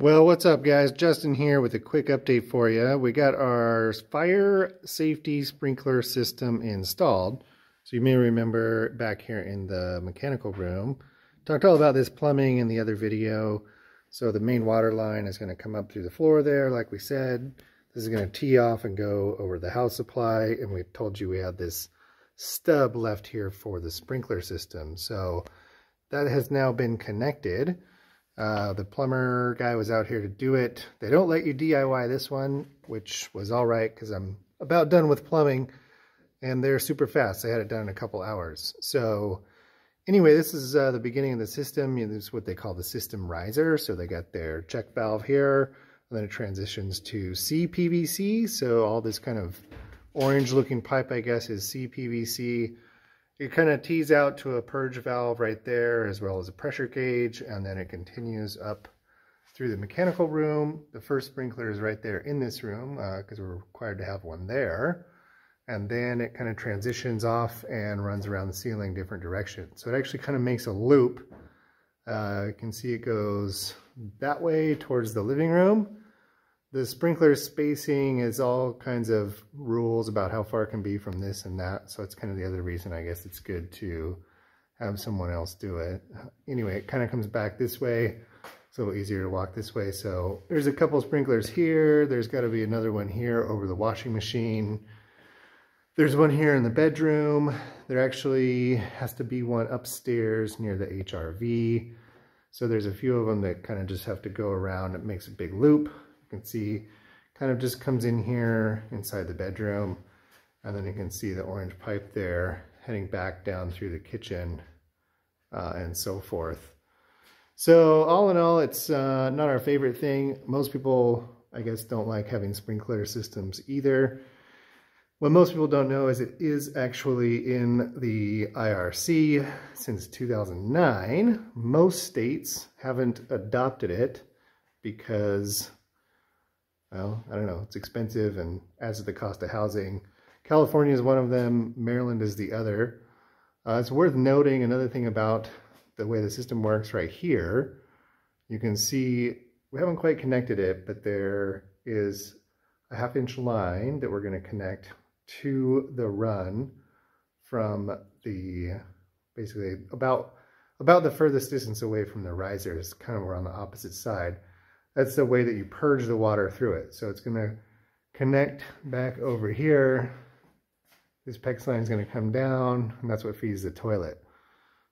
Well, what's up guys? Justin here with a quick update for you. We got our fire safety sprinkler system installed. So you may remember back here in the mechanical room, talked all about this plumbing in the other video. So the main water line is going to come up through the floor there, like we said. This is going to tee off and go over the house supply. And we told you we had this stub left here for the sprinkler system. So that has now been connected. Uh, the plumber guy was out here to do it. They don't let you DIY this one, which was all right because I'm about done with plumbing and they're super fast. They had it done in a couple hours. So anyway, this is uh, the beginning of the system. This is what they call the system riser. So they got their check valve here and then it transitions to CPVC. So all this kind of orange looking pipe, I guess, is CPVC. It kind of tees out to a purge valve right there, as well as a pressure gauge, and then it continues up through the mechanical room. The first sprinkler is right there in this room, because uh, we're required to have one there. And then it kind of transitions off and runs around the ceiling different directions. So it actually kind of makes a loop. Uh, you can see it goes that way towards the living room, the sprinkler spacing is all kinds of rules about how far it can be from this and that. So it's kind of the other reason I guess it's good to have someone else do it. Anyway, it kind of comes back this way. It's a little easier to walk this way. So there's a couple sprinklers here. There's got to be another one here over the washing machine. There's one here in the bedroom. There actually has to be one upstairs near the HRV. So there's a few of them that kind of just have to go around. It makes a big loop can see kind of just comes in here inside the bedroom and then you can see the orange pipe there heading back down through the kitchen uh, and so forth. So all in all, it's uh, not our favorite thing. Most people, I guess, don't like having sprinkler systems either. What most people don't know is it is actually in the IRC since 2009. Most states haven't adopted it because well, I don't know, it's expensive and adds to the cost of housing. California is one of them, Maryland is the other. Uh, it's worth noting another thing about the way the system works right here. You can see, we haven't quite connected it, but there is a half inch line that we're gonna connect to the run from the, basically about, about the furthest distance away from the risers, kind of we're on the opposite side that's the way that you purge the water through it. So it's going to connect back over here. This PEX line is going to come down, and that's what feeds the toilet.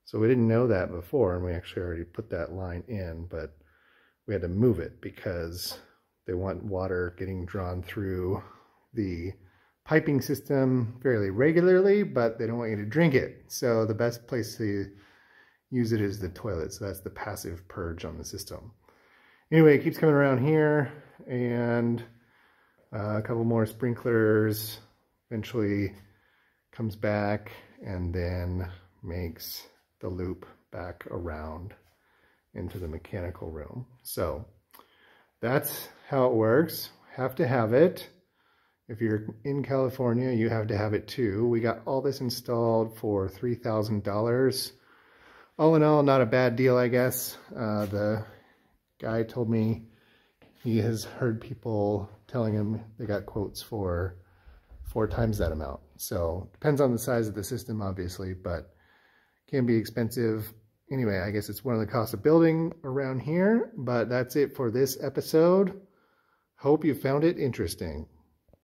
So we didn't know that before, and we actually already put that line in, but we had to move it because they want water getting drawn through the piping system fairly regularly, but they don't want you to drink it. So the best place to use it is the toilet. So that's the passive purge on the system. Anyway, it keeps coming around here and uh, a couple more sprinklers eventually comes back and then makes the loop back around into the mechanical room. So that's how it works. Have to have it. If you're in California, you have to have it too. We got all this installed for $3,000. All in all, not a bad deal, I guess. Uh, the guy told me he has heard people telling him they got quotes for four times that amount. So depends on the size of the system, obviously, but can be expensive. Anyway, I guess it's one of the costs of building around here, but that's it for this episode. Hope you found it interesting.